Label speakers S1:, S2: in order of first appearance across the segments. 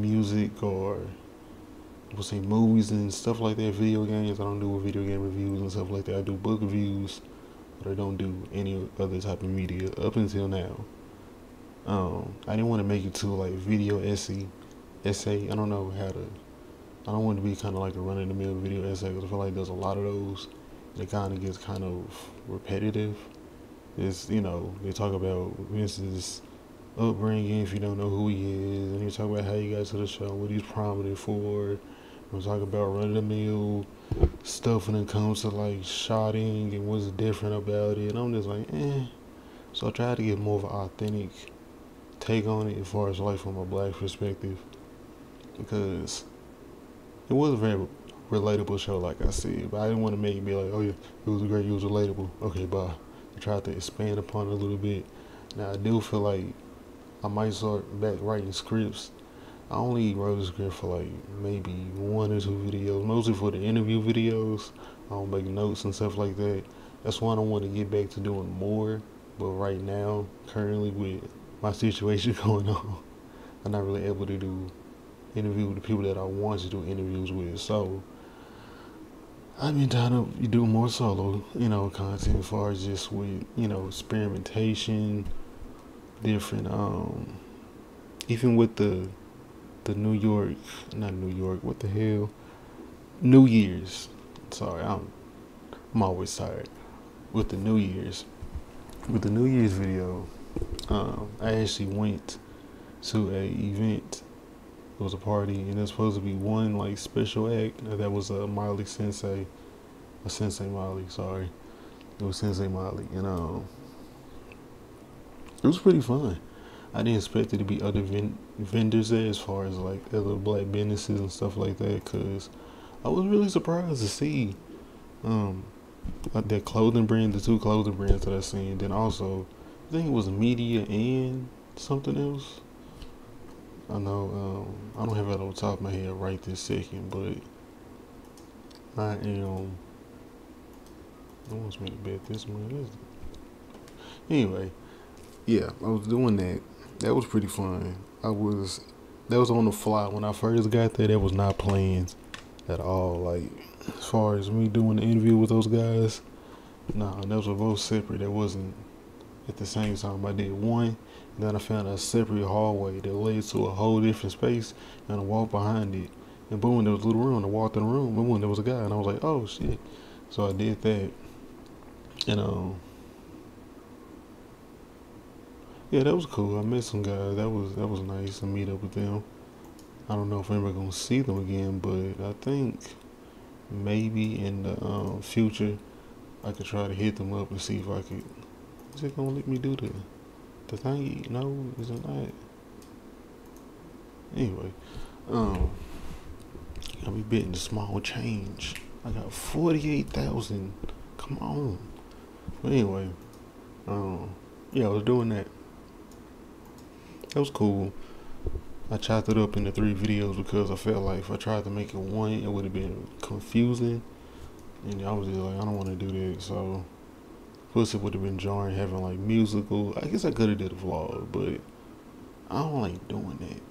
S1: music or we'll say movies and stuff like that, video games. I don't do video game reviews and stuff like that. I do book reviews, but I don't do any other type of media up until now. Um, I didn't want to make it to like video essay, essay. I don't know how to. I don't want to be kind of like a run of the mill video essay because I feel like there's a lot of those. It kind of gets kind of repetitive. It's you know they talk about for instance upbringing if you don't know who he is, and you talk about how you got to the show, what he's prominent for. We talk about run of the mill stuff when it comes to like shotting and what's different about it. I'm just like, eh. So I try to get more of an authentic take on it as far as life from a black perspective. Because it was a very relatable show, like I said. But I didn't want to make it be like, oh yeah, it was great, it was relatable. Okay, bye. I tried to expand upon it a little bit. Now I do feel like I might start back writing scripts. I only wrote a script for like maybe one or two videos, mostly for the interview videos. I don't make notes and stuff like that. That's why I want to get back to doing more. But right now, currently with my situation going on, I'm not really able to do interview with the people that I want to do interviews with. So I've been trying to do more solo, you know, content as far as just with, you know, experimentation, different um even with the the New York not New York, what the hell? New Year's. Sorry, I'm I'm always tired. With the New Year's. With the New Year's video, um, I actually went to a event. It was a party and there's supposed to be one like special act. That was a Miley Sensei a Sensei Miley, sorry. It was Sensei Miley and um it was pretty fun. I didn't expect it to be other ven- vendors there as far as like other black businesses and stuff like that because I was really surprised to see um that clothing brand, the two clothing brands that I seen. Then also, I think it was media and something else. I know um, I don't have it on top of my head right this second, but I am. I want me to bet this one. Anyway, yeah, I was doing that. That was pretty fun. I was that was on the fly when I first got there. That was not planned at all. Like as far as me doing the interview with those guys, nah, those were both separate. That wasn't at the same time. I did one, and then I found a separate hallway that led to a whole different space, and I walked behind it. And boom, there was a little room. I walked in the room, and boom, there was a guy, and I was like, oh shit. So I did that, and um yeah, that was cool. I met some guys. That was that was nice to meet up with them. I don't know if I'm ever gonna see them again, but I think maybe in the um, future I could try to hit them up and see if I could. Is it gonna let me do the the thing? No, is it not? Anyway, um, I be betting the small change. I got forty eight thousand. Come on. But anyway, um, yeah, I was doing that. It was cool. I chopped it up into three videos because I felt like if I tried to make it one, it would have been confusing. And I was just like, I don't want to do that. So, plus it would have been jarring having like musical. I guess I could have did a vlog, but I don't like doing that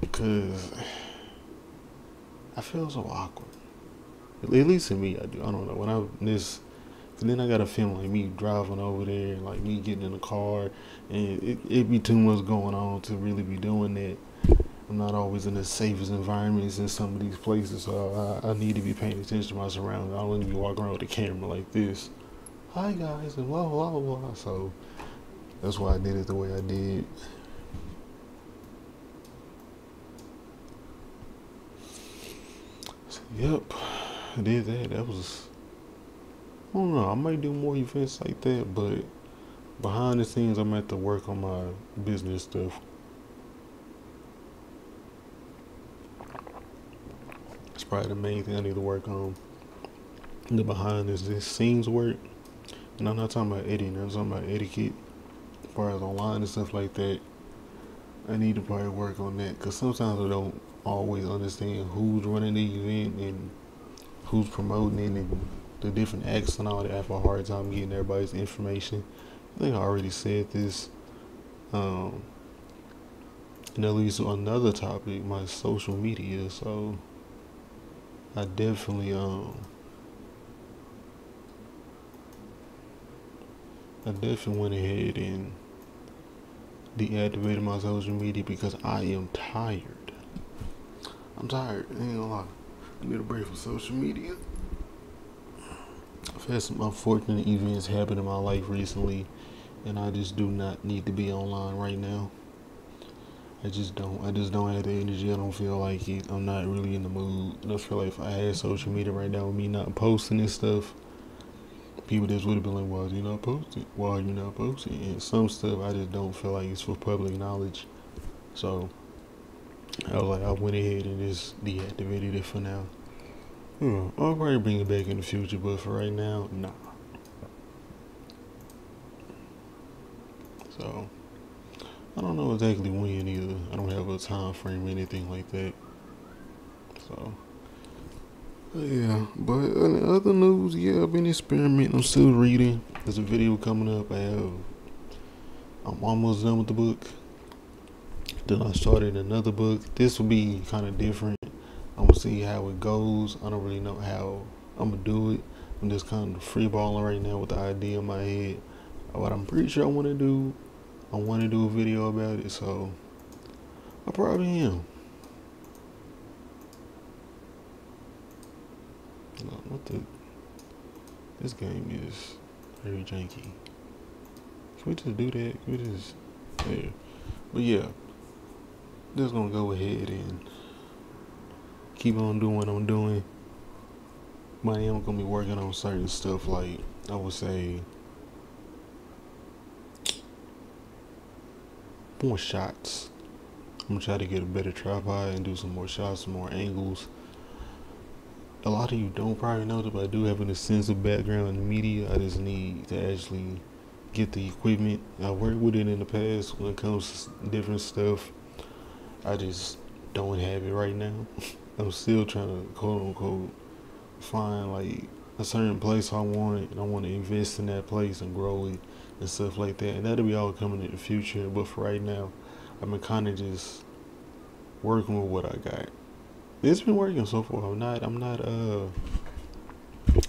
S1: because I feel so awkward. At least to me, I do. I don't know when I this and then I got a feeling like me driving over there, like me getting in the car, and it it be too much going on to really be doing that. I'm not always in the safest environments in some of these places, so I, I need to be paying attention to my surroundings. I don't need to be walking around with a camera like this. Hi guys, and blah blah blah. So that's why I did it the way I did. Yep, I did that. That was I don't know. I might do more events like that, but behind the scenes, I'm at to work on my business stuff. It's probably the main thing I need to work on. The behind is this scenes work, and I'm not talking about editing. I'm talking about etiquette, as far as online and stuff like that. I need to probably work on that because sometimes I don't always understand who's running the event and who's promoting it and the different acts and all that. Have a hard time getting everybody's information. I think I already said this. Um, and at least another topic, my social media. So I definitely um I definitely went ahead and deactivated my social media because I am tired. I'm tired. I ain't gonna lie. I need a break from social media. I've had some unfortunate events happen in my life recently, and I just do not need to be online right now. I just don't. I just don't have the energy. I don't feel like it. I'm not really in the mood. I feel like if I had social media right now with me not posting this stuff, people just would have been like, "Why are you not posting? Why are you not posting?" And some stuff I just don't feel like it's for public knowledge. So I was like, I went ahead and just deactivated it for now. Hmm, I'll probably bring it back in the future, but for right now, nah. So I don't know exactly when either. I don't have a time frame or anything like that. So yeah, but in other news, yeah, I've been experimenting. I'm still reading. There's a video coming up. I have. I'm almost done with the book. Then I started another book. This will be kind of different. Gonna see how it goes. I don't really know how I'm gonna do it. I'm just kind of freeballing right now with the idea in my head. What I'm pretty sure I want to do. I want to do a video about it, so I probably am. What the? This game is very janky. Can we just do that? Can we just, yeah. But yeah, just gonna go ahead and keep on doing what I'm doing. But I am gonna be working on certain stuff like I would say more shots. I'm gonna try to get a better tripod and do some more shots, some more angles. A lot of you don't probably know that, but I do have an extensive background in media. I just need to actually get the equipment. I worked with it in the past when it comes to different stuff. I just don't have it right now. I'm still trying to quote unquote find like a certain place I want and I want to invest in that place and grow it and stuff like that. And that'll be all coming in the future. But for right now, been kind of just working with what I got. It's been working so far. I'm not. I'm not. Uh,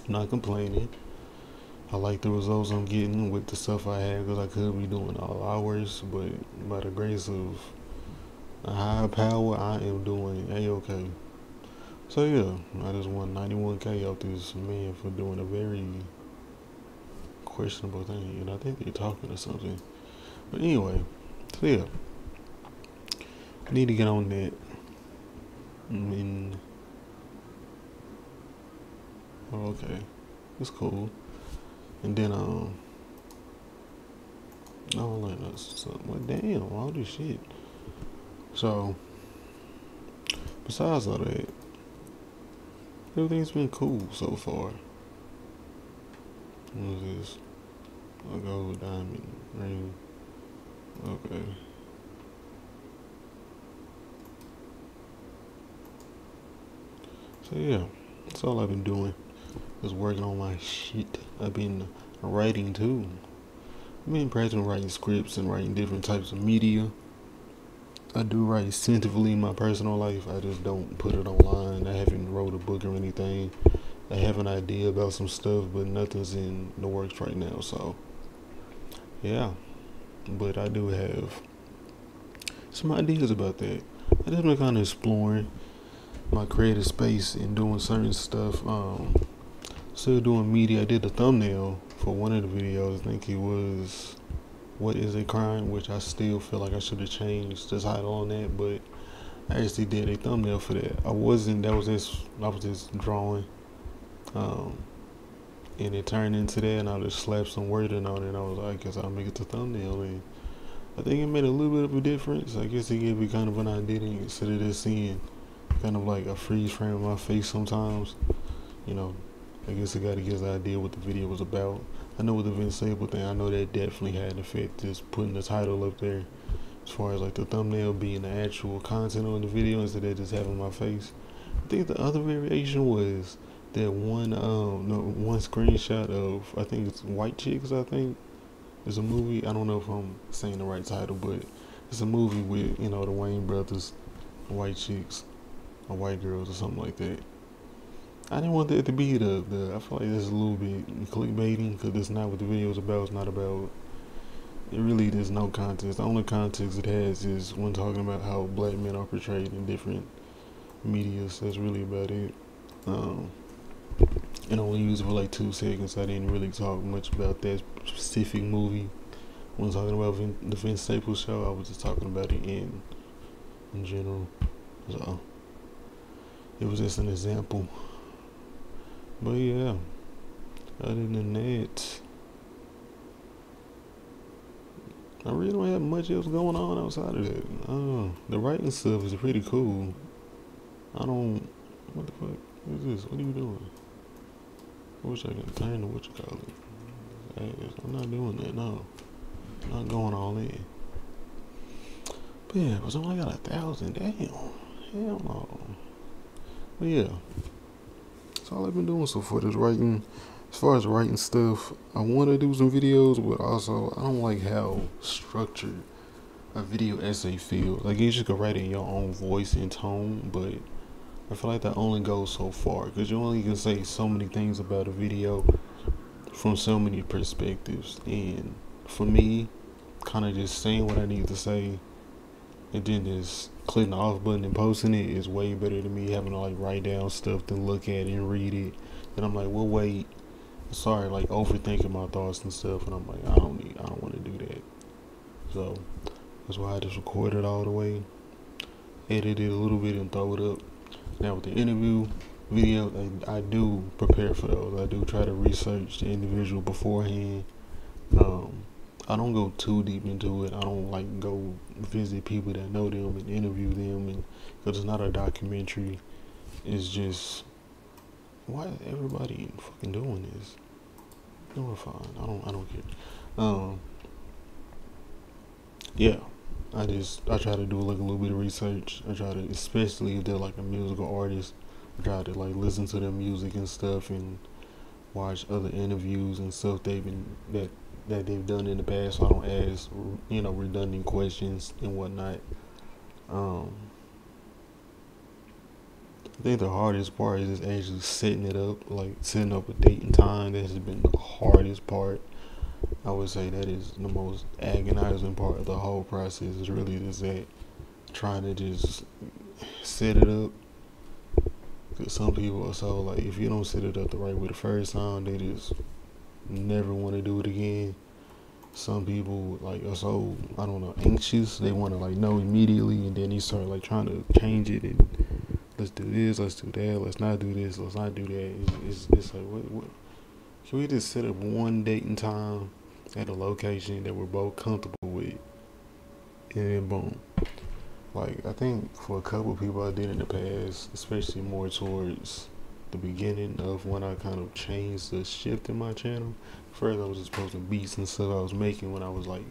S1: not complaining. I like the results I'm getting with the stuff I have because I could be doing all hours, but by the grace of a higher power, I am doing a okay. So yeah, I just won 91k off this man for doing a very questionable thing, and I think they're talking or something. But anyway, so yeah, I need to get on that. I mean, oh, okay, it's cool. And then um, no, like that's like damn, all this shit. So, besides all that, everything's been cool so far. What is this? A gold diamond ring. Okay. So yeah, that's all I've been doing. Just working on my shit. I've been writing too. I've been practicing writing scripts and writing different types of media. I do write in my personal life. I just don't put it online. I haven't wrote a book or anything. I have an idea about some stuff, but nothing's in the works right now. So, yeah. But I do have some ideas about that. I just been kind of exploring my creative space and doing certain stuff. Um, still doing media. I did a thumbnail for one of the videos. I think it was what is a crime, which I still feel like I should have changed the title on that, but I actually did a thumbnail for that. I wasn't. That was just. I was just drawing, um, and it turned into that, and I just slapped some wording on it. And I was like, I guess I'll make it the thumbnail, and I think it made a little bit of a difference. I guess it gave me kind of an idea instead of just seeing kind of like a freeze frame of my face sometimes. You know, I guess I got to get an idea what the video was about. I know with the Vince Staples thing, I know that definitely had an effect, just putting the title up there. As far as like the thumbnail being the actual content on the video instead of just having my face. I think the other variation was that one um no one screenshot of I think it's White Chicks I think it's a movie. I don't know if I'm saying the right title, but it's a movie with you know the Wayans brothers, white chicks, or white girls or something like that. I didn't want that to be the the. I feel like this is a little bit clickbaiting because it's not what the video is about. It's not about. It really there's no context. The only context it has is when talking about how black men are portrayed in different medias. That's really about it. Um, and only used it for like two seconds. I didn't really talk much about that specific movie. When talking about Vin, the Vince Staples show, I was just talking about it in in general. So it was just an example. But yeah, other than that, I really don't have much else going on outside of that. Uh, the writing stuff is pretty cool. I don't. What the fuck is this? What are you doing? I wish I could it. I'm not doing that. No, not going all in. But yeah, it was only got a thousand. Damn. Hell no. But yeah. That's all I've been doing so far. Is writing. As far as writing stuff, I want to do some videos, but also I don't like how structured a video essay feels. Like you just could write in your own voice and tone, but I feel like that only goes so far because you only can say so many things about a video from so many perspectives. And for me, kind of just saying what I need to say and then just clicking the off button and posting it is way better than me having to like write down stuff then look at it and read it. Then I'm like, well, wait. Sorry, like overthinking my thoughts and stuff, and I'm like, I don't need, I don't want to do that. So that's why I just recorded all the way, edited a little bit, and throw it up. Now with the interview video, I, I do prepare for those. I do try to research the individual beforehand. Um, I don't go too deep into it. I don't like go visit people that know them and interview them, and because it's not a documentary. It's just why is everybody fucking doing this? Doing fine. I don't. I don't care. Um. Yeah, I just I try to do like a little bit of research. I try to, especially if they're like a musical artist, I try to like listen to their music and stuff and watch other interviews and stuff they've been that that they've done in the past. So I don't ask, you know, redundant questions and whatnot. Um, I think the hardest part is just actually setting it up, like setting up a date and time. That has been the hardest part. I would say that is the most agonizing part of the whole process. Is really just that trying to just set it up. Cause some people are so like, if you don't set it up the right way the first time, they just never want to do it again. Some people like are so I don't know anxious. They want to like know immediately, and then they start like trying to change it and let's do this, let's do that, let's not do this, let's not do that. It's, it's like what, what? Can we just set up one date and time at a location that we're both comfortable with, and then boom. Like I think for a couple people I did in the past, especially more towards the beginning of when I kind of changed the shift in my channel. First, I was just posting beats and stuff I was making when I was like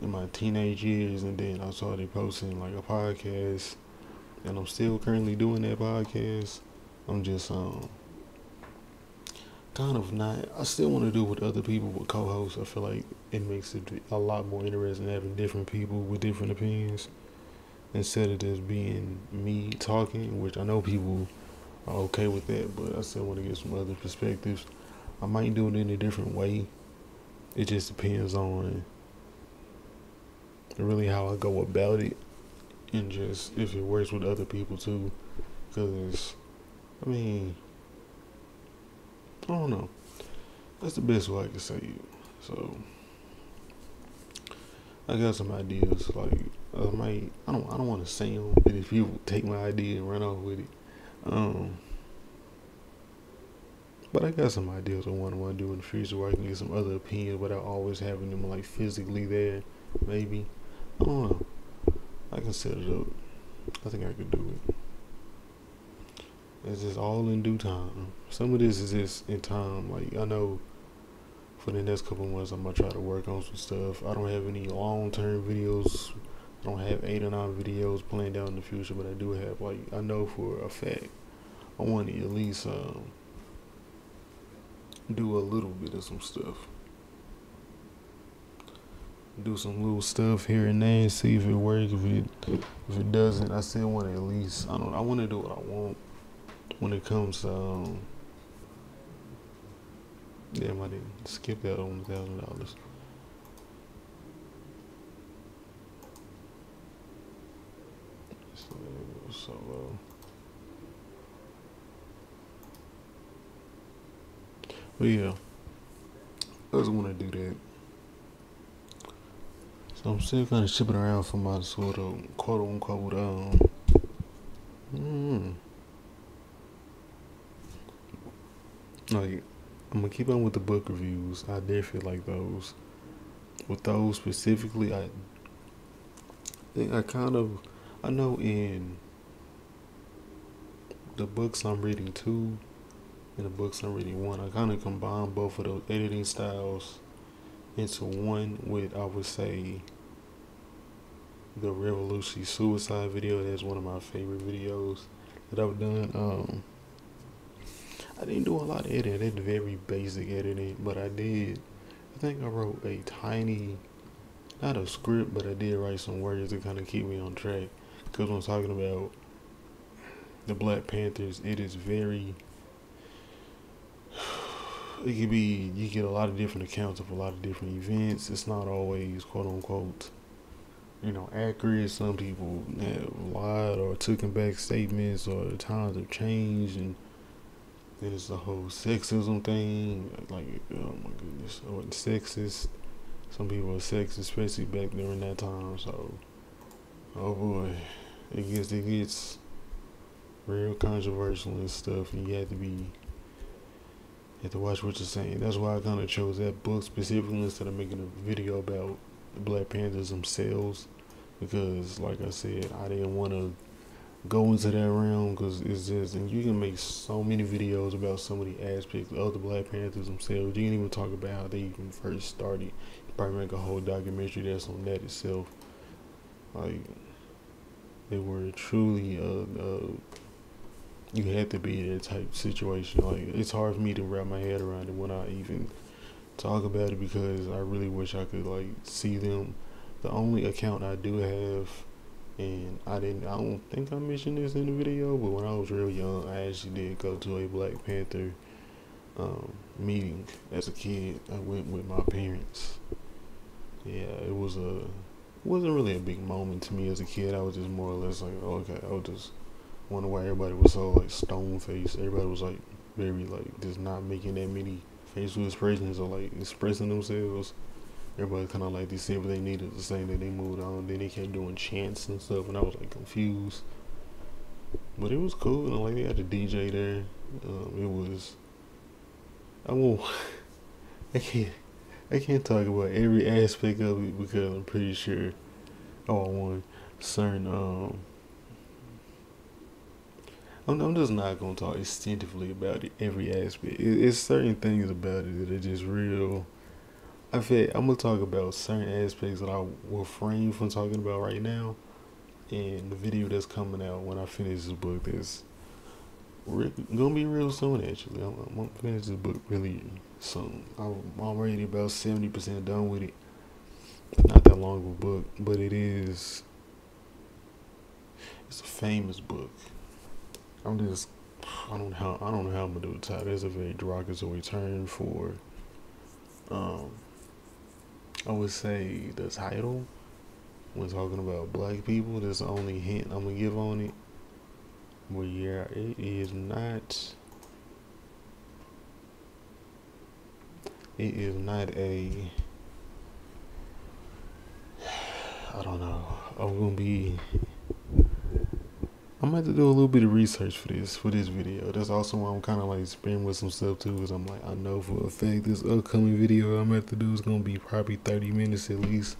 S1: in my teenage years, and then I started posting like a podcast, and I'm still currently doing that podcast. I'm just um kind of not. I still want to do it with other people with co-hosts. I feel like it makes it a lot more interesting having different people with different opinions instead of just being me talking, which I know people are okay with that, but I still want to get some other perspectives. I might do it in a different way. It just depends on really how I go about it and just if it works with other people too. Because, I mean, I don't know. That's the best way I can say it. So, I got some ideas. Like, I might, I don't, I don't want to say them, but if you take my idea and run off with it, um, but I got some ideas I want to do in the future where I can get some other opinions without always having them like physically there. Maybe. I don't know. I can set it up. I think I could do it. It's just all in due time. Some of this is just in time. Like I know for the next couple months I'm gonna try to work on some stuff. I don't have any long term videos. I don't have eight or nine videos planned out in the future, but I do have like I know for a fact I want to at least um, do a little bit of some stuff. do some little stuff here and there see if it works. If it if it doesn't, I still want to at least I don't I want to do what I want when it comes to um, Damn, I didn't skip that on thousand dollars. So low. But yeah, I just want to do that. So I'm still kind of shipping around for my sort of quote unquote um. Mm, like I'm gonna keep on with the book reviews. I did feel like those. With those specifically, I think I kind of I know in the books I'm reading two and the books I'm reading one, I kind of combine both of those editing styles into one with I would say the Revolution Suicide video. That's one of my favorite videos that I've done. Um, I didn't do a lot of editing. I did very basic editing, but I did. I think I wrote a tiny, not a script, but I did write some words to kind of keep me on track. Because when I'm talking about the Black Panthers, it is very. It could be you get a lot of different accounts of a lot of different events. It's not always quote unquote, you know, accurate. Some people have lied or taken back statements, or the times have changed and then it's the whole sexism thing. Like, oh my goodness, I wasn't sexist. Some people are sexist, especially back during that time. So, oh boy, it gets it gets real controversial and stuff, and you have to be you have to watch what you're saying. That's why I kind of chose that book specifically instead of making a video about the Black Panthers themselves, because like I said, I didn't want to go into that realm because it's just and you can make so many videos about so many aspects of the Black Panthers themselves. You can even talk about how they even first started. You probably make a whole documentary that's on that itself. Like they were truly uh, uh you had to be in that type situation. Like it's hard for me to wrap my head around it when I even talk about it because I really wish I could like see them. The only account I do have and I didn't. I don't think I mentioned this in the video, but when I was real young, I actually did go to a Black Panther um, meeting as a kid. I went with my parents. Yeah, it was a wasn't really a big moment to me as a kid. I was just more or less like, oh, okay, I was just wondering why everybody was so like stone faced. Everybody was like very like just not making that many facial expressions or like expressing themselves everybody kind of like they said what they needed to say, then they moved on. Then they kept doing chants and stuff, and I was like confused. But it was cool, and like they had a DJ there. Um, it was. I won't. I can't. I can't talk about every aspect of it because I'm pretty sure. Oh, I want certain. Um, I'm, I'm just not gonna talk extensively about it, every aspect. It, it's certain things about it that are just real I feel I'm gonna talk about certain aspects that I will refrain from talking about right now, in the video that's coming out when I finish this book. That's re- gonna be real soon. Actually, I'm, I'm, gonna finish this book really soon. I'm already about seventy percent done with it. Not that long of a book, but it is. It's a famous book. I'm just. I don't know how. I don't know how I'm gonna do the title. It's a very derogatory term for. Um, I would say the title when talking about black people, that's the only hint I'm gonna give on it. But yeah, it is not it is not a I don't know. I'm gonna be I'm going to do a little bit of research for this for this video. That's also why I'm kind of like sparing with some stuff too, because I'm like I know for a fact this upcoming video I'm going to do is gonna be probably 30 minutes at least.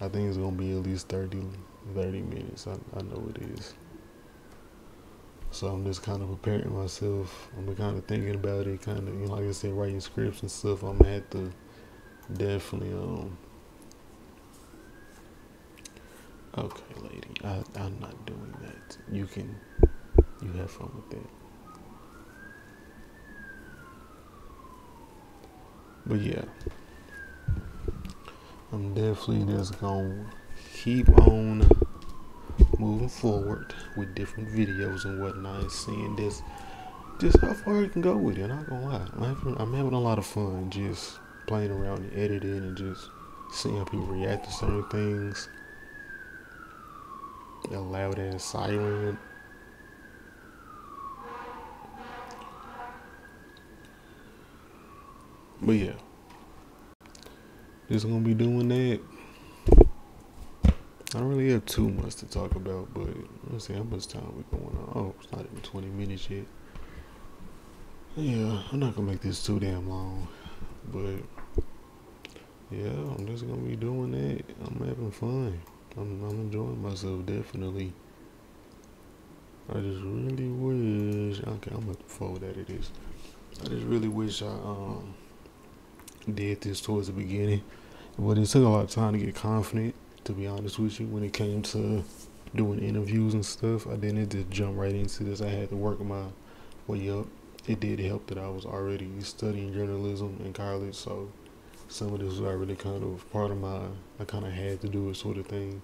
S1: I think it's gonna be at least 30, 30 minutes. I, I know it is. So I'm just kind of preparing myself. I'm kind of thinking about it, kind of you know, like I said, writing scripts and stuff. I'm gonna have to definitely um Okay, lady, I, I'm not doing that. You can, you have fun with that. But yeah, I'm definitely just gonna keep on moving forward with different videos and whatnot, and seeing this just how far you can go with it. I'm not gonna lie, I'm having, I'm having a lot of fun just playing around and editing and just seeing how people react to certain things. A loud ass siren. But yeah, just gonna be doing that. I don't really have too much to talk about, but let's see how much time we're going on. Oh, it's not even 20 minutes yet. Yeah, I'm not gonna make this too damn long, but yeah, I'm just gonna be doing that. I'm having fun. I'm, I'm enjoying myself definitely. I just really wish. Okay, I'm gonna forward that it is. I just really wish I um did this towards the beginning, but it took a lot of time to get confident. To be honest with you, when it came to doing interviews and stuff, I didn't just jump right into this. I had to work my way up. It did help that I was already studying journalism in college, so some of this was already kind of part of my. I kind of had to do it sort of thing.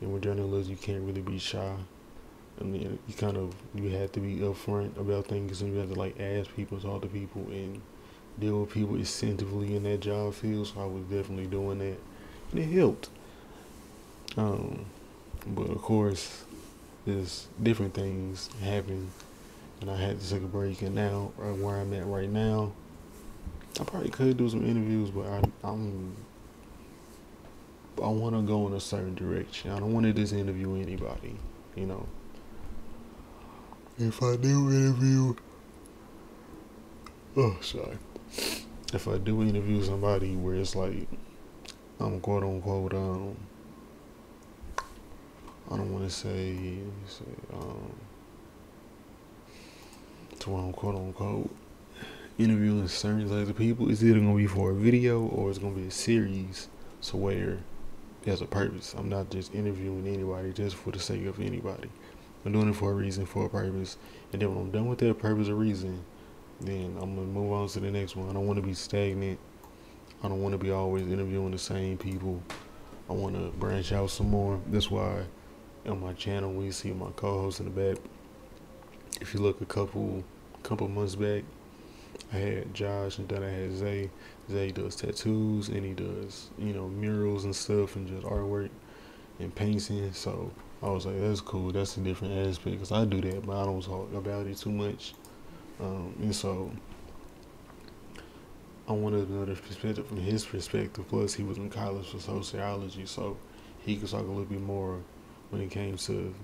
S1: And with journalism, you can't really be shy. I mean, you kind of you have to be upfront about things, and you have to like ask people, talk to people, and deal with people extensively in that job field. So I was definitely doing that, and it helped. Um, but of course, there's different things happen, and I had to take a break. And now, where I'm at right now, I probably could do some interviews, but I, I'm I want to go in a certain direction. I don't want to just interview anybody, you know. If I do interview, oh sorry, if I do interview somebody where it's like I'm quote unquote um I don't want to say, say um to I'm quote unquote interviewing certain types of people. It's either gonna be for a video or it's gonna be a series, so where there's a purpose. I'm not just interviewing anybody just for the sake of anybody. I'm doing it for a reason, for a purpose. And then when I'm done with that purpose or reason, then I'm gonna move on to the next one. I don't want to be stagnant. I don't want to be always interviewing the same people. I want to branch out some more. That's why on my channel, when you see my co-host in the back, if you look a couple couple months back, I had Josh and then I had Zay. Zay does tattoos and he does, you know, murals and stuff and just artwork and painting. So I was like, that's cool. That's a different aspect because I do that, but I don't talk about it too much. Um, and so I wanted another perspective from his perspective. Plus, he was in college for sociology, so he could talk a little bit more when it came to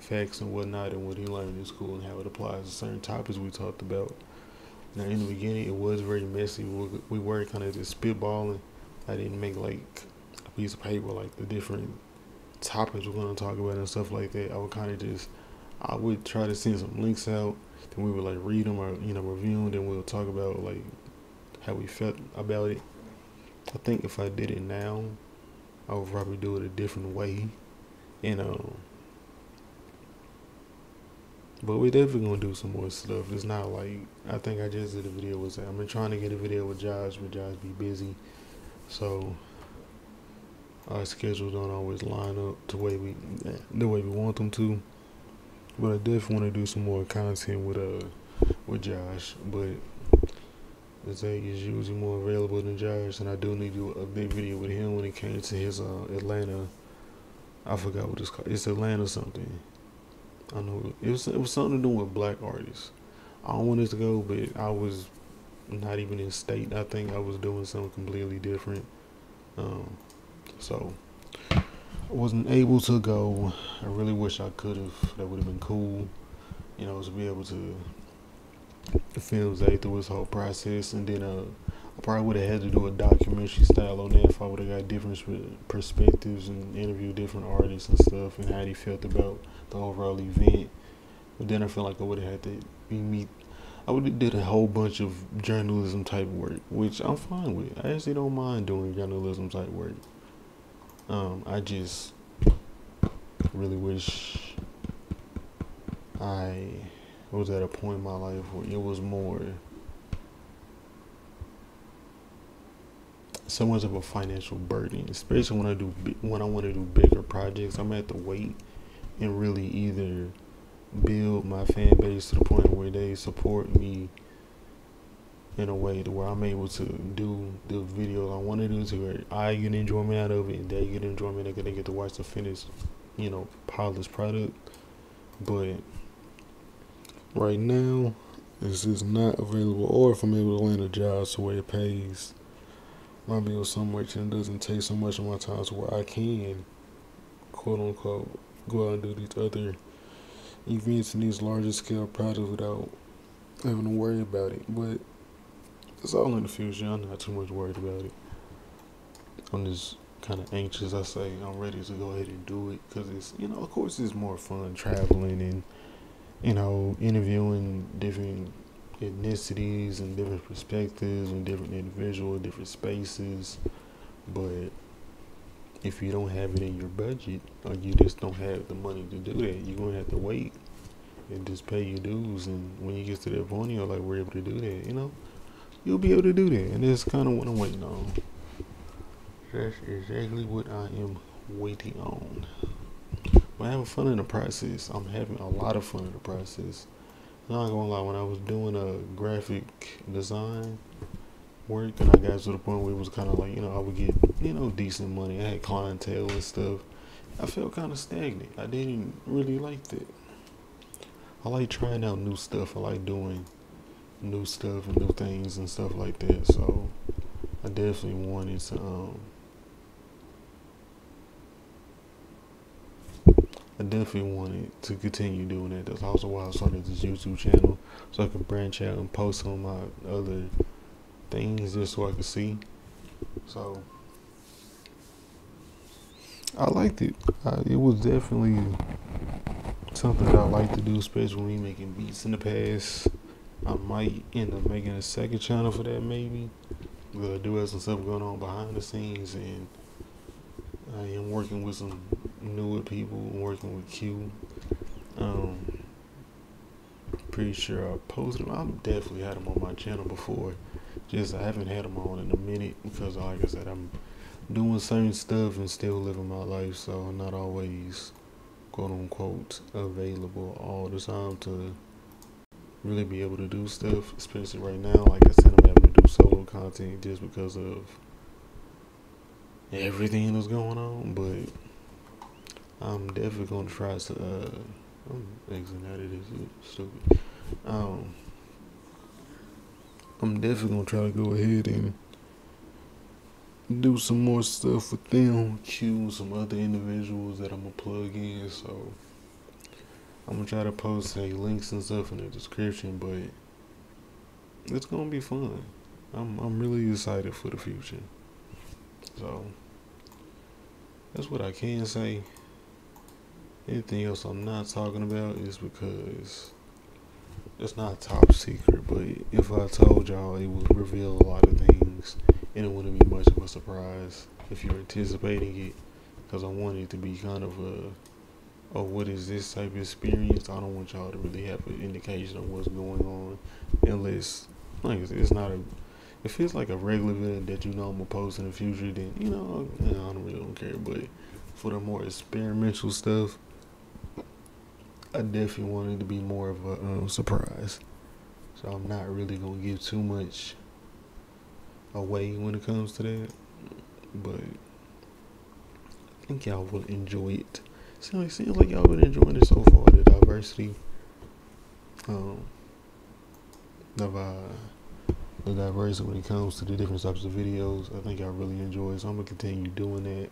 S1: facts and whatnot and what he learned in school and how it applies to certain topics we talked about. Now, in the beginning, it was very messy. We were kind of just spitballing. I didn't make like a piece of paper, like the different topics we're going to talk about and stuff like that. I would kind of just, I would try to send some links out. Then we would like read them or, you know, review them. Then we'll talk about like how we felt about it. I think if I did it now, I would probably do it a different way. You know, but we definitely gonna do some more stuff. It's not like I think I just did a video with I've been trying to get a video with Josh, but Josh be busy, so our schedules don't always line up the way we the way we want them to. But I definitely want to do some more content with uh with Josh, but Zay is usually more available than Josh, and I do need to do a big video with him when it came to his uh, Atlanta. I forgot what it's called. It's Atlanta something. I know it was it was something to do with black artists. I don't want it to go, but I was not even in state. I think I was doing something completely different. Um, so I wasn't able to go. I really wish I could have. That would have been cool. You know, to be able to film Zay through his whole process, and then uh, I probably would have had to do a documentary style on that if I would have got different perspectives and interview different artists and stuff and how they felt about the overall event. But then I feel like I would have had to be meet. I would have did a whole bunch of journalism type work, which I'm fine with. I actually don't mind doing journalism type work. Um, I just really wish I was at a point in my life where it was more so much of a financial burden, especially when I do when I want to do bigger projects. I'm at the wait and really either build my fan base to the point where they support me in a way to where I'm able to do the video I want to do to where I get enjoyment out of it and they get enjoyment. They're gonna get to watch the finished, you know, polished product. But right now, this is not available. Or if I'm able to land a job so where it pays my bills so much and it doesn't take so much of my time to where I can, quote unquote, go out and do these other events and these larger scale projects without having to worry about it. But it's all in the future. I'm not too much worried about it. I'm just kind of anxious. I say I'm ready to go ahead and do it because it's you know of course it's more fun traveling and you know interviewing different ethnicities and different perspectives and different individuals, different spaces. But if you don't have it in your budget or you just don't have the money to do that, you're gonna have to wait and just pay your dues. And when you get to that point, you're like, we're able to do that, you know, you'll be able to do that. And that's kind of what I'm waiting on. That's exactly what I am waiting on. But having fun in the process. I'm having a lot of fun in the process. Not gonna lie, when I was doing a graphic design work and I got to the point where it was kind of like, you know, I would get, you know, decent money. I had clientele and stuff. I felt kind of stagnant. I didn't really like that. I like trying out new stuff. I like doing new stuff and new things and stuff like that. So I definitely wanted to um, I definitely wanted to continue doing that. That's also why I started this YouTube channel so I could branch out and post on my other things just so I could see. So I liked it. Uh, it was definitely something that I like to do, especially when making beats in the past. I might end up making a second channel for that, maybe. I do have some stuff going on behind the scenes, and I am working with some newer people, working with Q. Um, pretty sure I posted them. I've definitely had them on my channel before. Just I haven't had them on in a minute because, like I said, I'm doing certain stuff and still living my life, so I'm not always quote unquote available all the time to really be able to do stuff, especially right now. Like I said, I'm having to do solo content just because of everything that's going on, but I'm definitely gonna try to. Uh, I'm exiting out of this. Stupid. Um, I'm definitely gonna try to go ahead and do some more stuff with them, cue some other individuals that I'm gonna plug in. So I'm gonna try to post any links and stuff in the description, but it's gonna be fun. I'm I'm really excited for the future. So that's what I can say. Anything else I'm not talking about is because it's not top secret, but if I told y'all, it would reveal a lot of things, and it wouldn't be much of a surprise if you're anticipating it, because I want it to be kind of a, oh, what is this type of experience? I don't want y'all to really have an indication of what's going on, unless, like it's not a, it feels like a regular video that you know I'm gonna post in the future, then, you know, I don't really don't care, but for the more experimental stuff, I definitely want it to be more of a um, surprise. So I'm not really gonna give too much away when it comes to that, but I think y'all will enjoy it. Seems like, seems like y'all been enjoying it so far. The diversity, um, of uh, the diversity when it comes to the different types of videos. I think I really enjoy it, so I'm gonna continue doing that.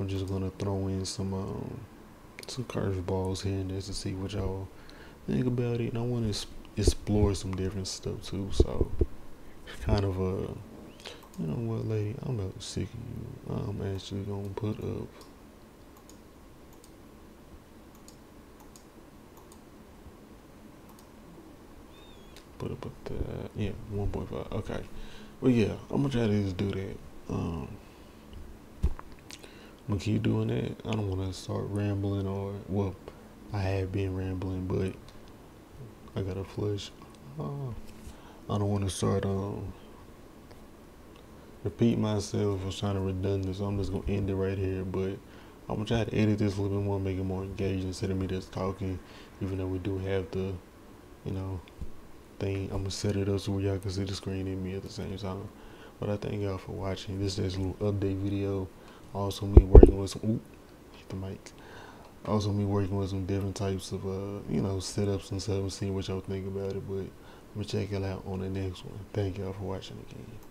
S1: I'm just gonna throw in some um some curveballs here and there to see what y'all think about it. And I want to explore some different stuff too. So kind of a, you know what, lady, I'm about sick of you. I'm actually gonna put up. Put up at that, yeah, 1.5. Okay, well, yeah, I'm gonna try to just do that. Um, I'm gonna keep doing that. I don't want to start rambling or well, I have been rambling, but I got to flush. Uh, I don't want to start um repeat myself. or to redundant, so I'm just gonna end it right here. But I'm gonna try to edit this a little bit more, make it more engaging instead of me just talking. Even though we do have the, you know, thing. I'm gonna set it up so y'all can see the screen and me at the same time. But I thank y'all for watching. This is a little update video. Also, me working with some. Ooh, hit the mic. Also, me working with some different types of, uh, you know, setups and stuff and seeing what y'all think about it. But I'm gonna check it out on the next one. Thank y'all for watching again.